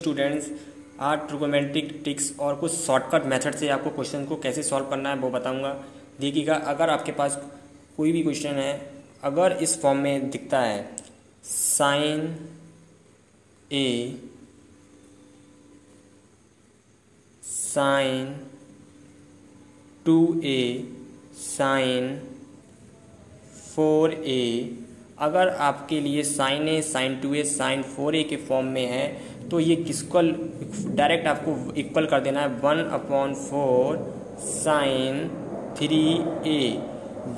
Students आज trigonometric tricks और कुछ शॉर्टकट मेथड से आपको क्वेश्चन को कैसे सॉल्व करना है वो बताऊँगा। देखिएगा, अगर आपके पास कोई भी क्वेश्चन है, अगर इस फॉर्म में दिखता है sine A sine two A sine four A अगर आपके लिए sine A sine two A sine four A के फॉर्म में है तो ये किसको डायरेक्ट आपको इक्वल कर देना है? One upon four sine three A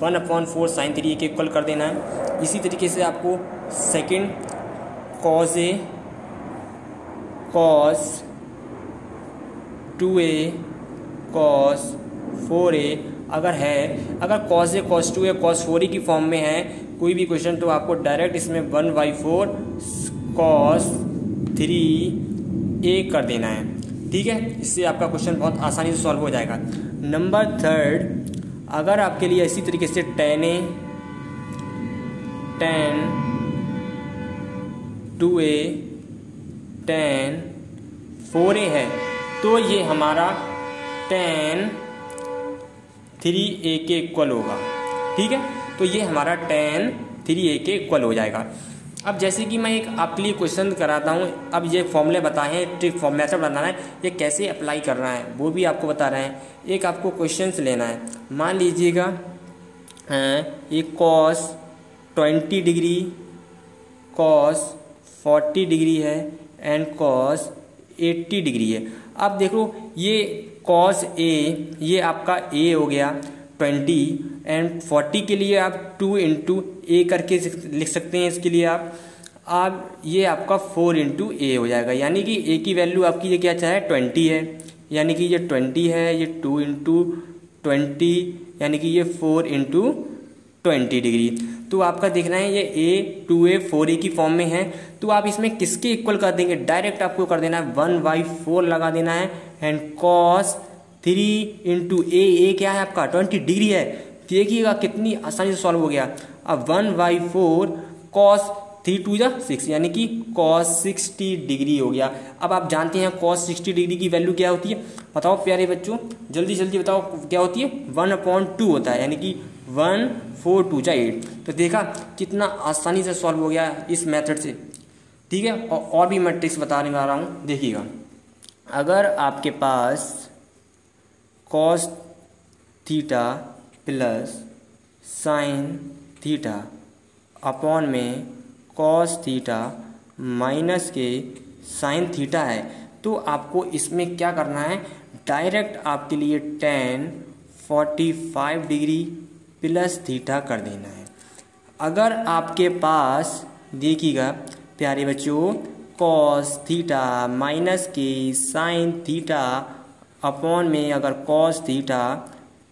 one upon four sine three A के इक्वल कर देना है। इसी तरीके से आपको second cos A cos two A cos four A अगर है, अगर cos A cos two A cos four A की फॉर्म में है, कोई भी क्वेश्चन तो आपको डायरेक्ट इसमें one by four cos three A कर देना है। ठीक है? इससे आपका क्वेश्चन बहुत आसानी से सॉल्व हो जाएगा। नंबर थर्ड अगर आपके लिए इसी तरीके से tan A tan two A tan four A है तो ये हमारा टेन थ्री ए के इक्वल होगा। ठीक है? तो ये हमारा टेन थ्री ए के इक्वल हो जाएगा। अब जैसे कि मैं एक आपके लिए क्वेश्चन कराता हूँ, अब ये फॉर्मूले बताए हैं ट्रिक फॉर्म मेथड बताना है, ये कैसे अप्लाई करना है, वो भी आपको बता रहे हैं। एक आपको क्वेश्चन लेना है। मान लीजिएगा एक cos twenty degree cos forty degree है एंड कॉस एट्टी डिग्री है। अब देखो, ये कॉस ए ये आपका ए हो गया ट्वेंटी एंड फोर्टी के लिए आप टू इंटू ए करके लिख सकते हैं इसके लिए आप। आप, ये आपका फोर इंटू ए हो जाएगा। यानी कि ए की वैल्यू आपकी ये क्या चाहे ट्वेंटी है। यानी कि ये ट्वेंटी है, ये टू इंटू ट्वेंटी यानी कि ये फोर इंटू ट्वेंटी डिग्री तो आपका देखना है, ये ए टू ए फोर ए की फॉर्म में है। तो आप इसमें किसके इक्वल कर देंगे? डायरेक्ट आपको कर देना है। वन बाई फोर लगा देना है। And cos three into A A क्या है आपका? ट्वेंटी डिग्री है। देखिएगा कितनी आसानी से सॉल्व हो गया। अब one by four cos three two या सिक्स यानी कि कॉस सिक्सटी डिग्री हो गया। अब आप जानते हैं कॉस सिक्सटी डिग्री की वैल्यू क्या होती है? बताओ प्यारे बच्चों जल्दी जल्दी बताओ क्या होती है? वन अपॉन टू होता है यानी कि वन फोर टू या एट तो देखा कितना आसानी से सॉल्व हो गया इस मेथड से। ठीक है? और, और भी मैं ट्रिक्स बताने रहा हूँ देखिएगा। अगर आपके पास cos theta plus sine theta upon में कॉस थीटा माइनस के साइन थीटा है। तो आपको इसमें क्या करना है? डायरेक्ट आपके लिए tan forty five degree plus theta कर देना है। अगर आपके पास, देखिएगा, प्यारे बच्चों कॉस थीटा माइनस के साइन थीटा अपॉन में अगर cos theta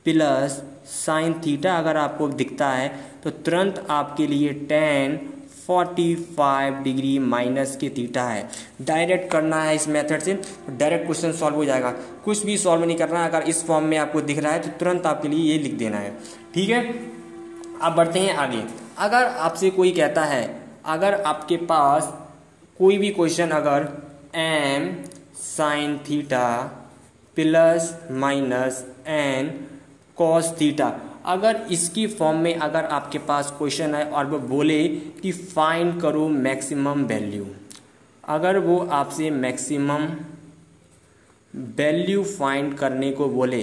plus sine theta अगर आपको दिखता है तो तुरंत आपके लिए tan forty five degree minus के थीटा है। डायरेक्ट करना है इस मेथड से डायरेक्ट क्वेश्चन सॉल्व हो जाएगा। कुछ भी सॉल्व नहीं करना, अगर इस फॉर्म में आपको दिख रहा है तो तुरंत आपके लिए ये लिख देना है। ठीक है? अब बढ़ते हैं आगे। अगर आपसे कोई कहता है, अगर आपके पास कोई भी क्वेश्चन अगर M sine theta plus minus N cos theta अगर इसकी फॉर्म में अगर आपके पास क्वेश्चन है और वो बोले कि फाइंड करो मैक्सिमम वैल्यू अगर वो आपसे मैक्सिमम वैल्यू फाइंड करने को बोले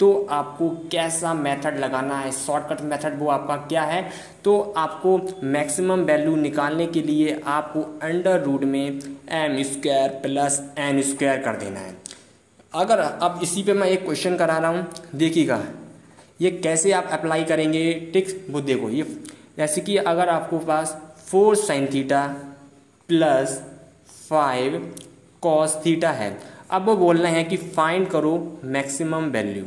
तो आपको कैसा मेथड लगाना है शॉर्टकट मेथड वो आपका क्या है? तो आपको मैक्सिमम वैल्यू निकालने के लिए आपको अंडर रूट में M square plus N square कर देना है। अगर अब इसी पे मैं एक क्वेश्चन करा रहा हूँ, देखिएगा। ये कैसे आप अप्लाई करेंगे? टिक्स वो देखो ये। जैसे कि अगर आपको पास four sine theta plus five cos theta है। अब वो बोल रहे हैं कि फाइंड करो मैक्सिमम वैल्यू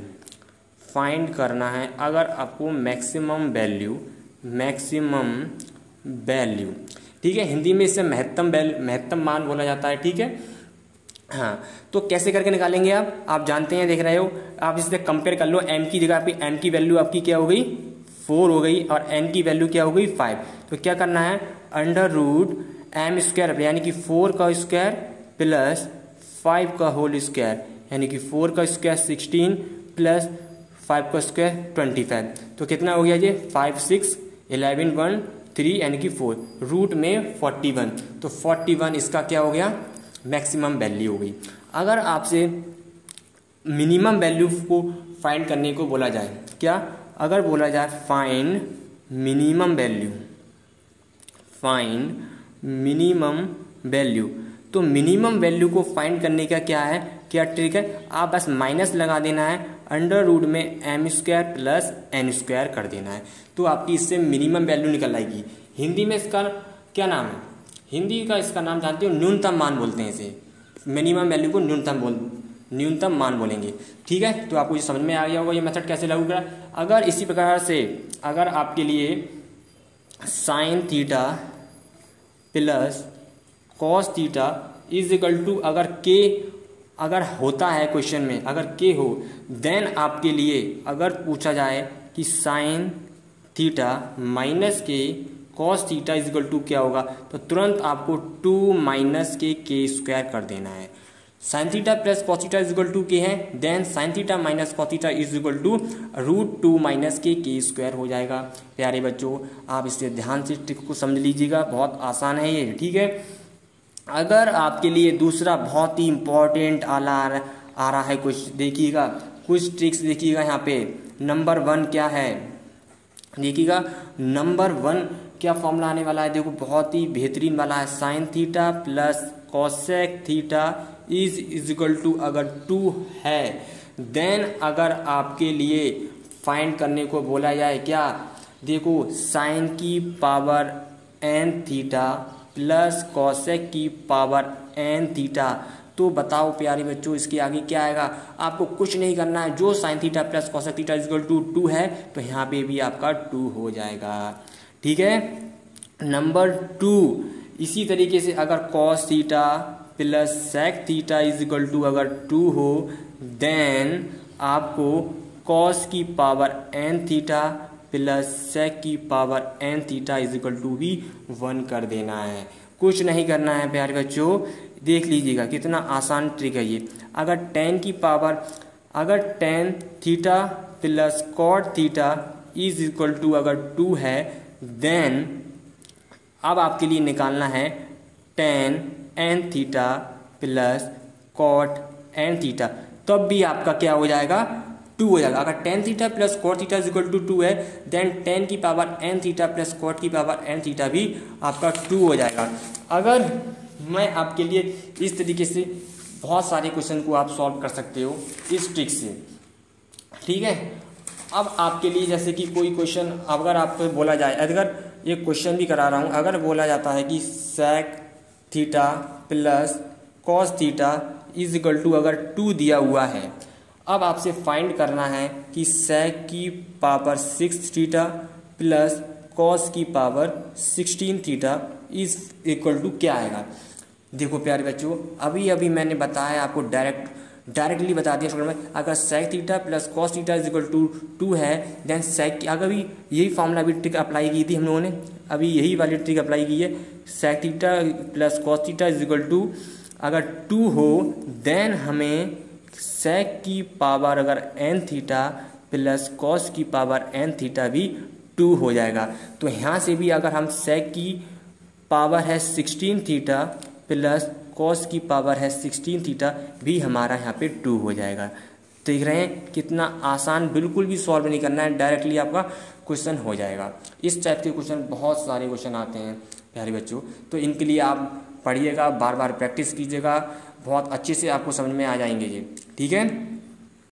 फाइंड करना है अगर आपको मैक्सिमम वैल्यू मैक्सिमम वैल्यू ठीक है? हिंदी में इसे महत्तम महत्तम मान बोला जाता है। ठीक है? हाँ तो कैसे करके निकालेंगे आप? आप जानते हैं, देख रहे हो। आप इससे कंपेयर कर लो। एम की जगह पे एम की वैल्यू आपकी क्या हो गई? फोर हो गई और एन की वैल्यू क्या हो गई? फाइव तो क्या करना है? अंडर रूट एम स्क्वायर यानी कि फोर का स्क्वायर प्लस फाइव का होल स्क्वायर यानी कि फोर का स्क्वायर सिक्सटीन प्लस फाइव का स्क्वायर ट्वेंटी फाइव तो कितना हो गया ये? Five six eleven one three यानी कि फोर रूट में फोर्टी वन तो फोर्टी वन इसका क्या हो गया? मैक्सिमम वैल्यू हो गई। अगर आपसे मिनिमम वैल्यू को फाइंड करने को बोला जाए, क्या? अगर बोला जाए find minimum value find minimum value तो मिनिमम वैल्यू को फाइंड करने का क्या है? क्या ट्रिक है? आप बस माइनस लगा देना है अंडर रूट में M square plus N square कर देना है। तो आपकी इससे मिनिमम वैल्यू निकल आएगी। हिंदी में इसका क्या नाम है? हिंदी का इसका नाम जानते हो? न्यूनतम मान बोलते हैं इसे। मिनिमम वैल्यू को न्यूनतम बोल, न्यूनतम मान बोलेंगे। ठीक है? तो आपको ये समझ में आ गया होगा ये मेथड कैसे लागू करा। अगर इसी प्रकार से, अगर आपके लिए sine theta plus cos theta is equal to अगर के अगर होता है क्वेश्चन में, अगर के हो देन आपके लिए अगर पूछा जाए कि साइन थीटा माइनस के cos theta is equal to क्या होगा? तो तुरंत आपको to minus K K square कर देना है। Sine theta plus cos theta is equal to K है। Then sine theta minus cos theta is equal to root two minus K K square हो जाएगा। प्यारे बच्चों, आप इसे ध्यान से ट्रिक को समझ लीजिएगा। बहुत आसान है ये, ठीक है? अगर आपके लिए दूसरा बहुत ही इंपॉर्टेंट आला आ रहा है कुछ, देखिएगा। कुछ ट्रिक्स देखिएगा यहाँ पे। नंबर वन क्या है? देखिएगा। नंबर वन क्या फॉर्मूला आने वाला है? देखो, बहुत ही बेहतरीन वाला है। Sine theta plus cosec theta is is two अगर टू है देन अगर आपके लिए फाइंड करने को बोला जाए क्या? देखो साइन की power N theta plus cosec की पावर एन थीटा तो बताओ प्यारे बच्चों, इसके आगे क्या आएगा? आपको कुछ नहीं करना है। जो sine theta plus cosec theta is equal to two है तो यहाँ पे भी आपका टू हो जाएगा। ठीक है? नंबर टू इसी तरीके से अगर cos theta plus sec theta is equal to अगर टू हो देन आपको कॉस की power N theta plus sec की power N theta is equal to भी वन कर देना है। कुछ नहीं करना है, प्यारे बच्चों। देख लीजिएगा, कितना आसान ट्रिक है ये। अगर टेन की पावर अगर tan theta plus cot theta is equal to अगर टू है देन अब आपके लिए निकालना है tan N theta plus cot N theta तब भी आपका क्या हो जाएगा? टू हो जाएगा। अगर tan theta plus cot theta is equal to two है देन टेन की power N theta plus cot की पावर एन थीटा भी आपका टू हो जाएगा। अगर मैं आपके लिए इस तरीके से बहुत सारे क्वेश्चन को आप सॉल्व कर सकते हो, इस ट्रिक से। ठीक है? अब आपके लिए जैसे कि कोई क्वेश्चन अगर आपको बोला जाए, अगर ये क्वेश्चन भी करा रहा हूँ, अगर बोला जाता है कि sec theta plus cos theta is equal to अगर टू दिया हुआ है, अब आपसे फाइंड करना है कि सेक की power six theta plus cos की power sixteen theta is equal to क्या आएगा? देखो प्यारे बच्चों अभी अभी मैंने बताया आपको डायरेक्ट डायरेक्टली बता दिया स्टूडेंट में। अगर sec theta plus cos theta is equal to two है देन सेक अगर भी यही फॉर्मूला अभी ट्रिक अप्लाई की थी हम लोगों ने, अभी यही वाली ट्रिक अप्लाई की है। Sec theta plus cos theta is equal to अगर टू हो देन हमें सेक की पावर अगर एन थीटा प्लस कॉस की पावर एन थीटा भी टू हो जाएगा। तो यहाँ से भी अगर हम सेक की पावर है सिक्सटीन थीटा प्लस कॉस की पावर है सिक्सटीन थीटा भी हमारा यहाँ पे टू हो जाएगा। देख रहे हैं कितना आसान बिल्कुल भी सॉल्व नहीं करना है डायरेक्टली आपका क्वेश्चन हो जाएगा। इस टाइप के क्वेश्चन बहुत सारे क्वेश्चन आते हैं, प्यारे बच्चों। तो इनके लिए आप पढ़िएगा बार बार प्रैक्टिस कीजिएगा, बहुत अच्छे से आपको समझ में आ जाएँगे ये। ठीक है?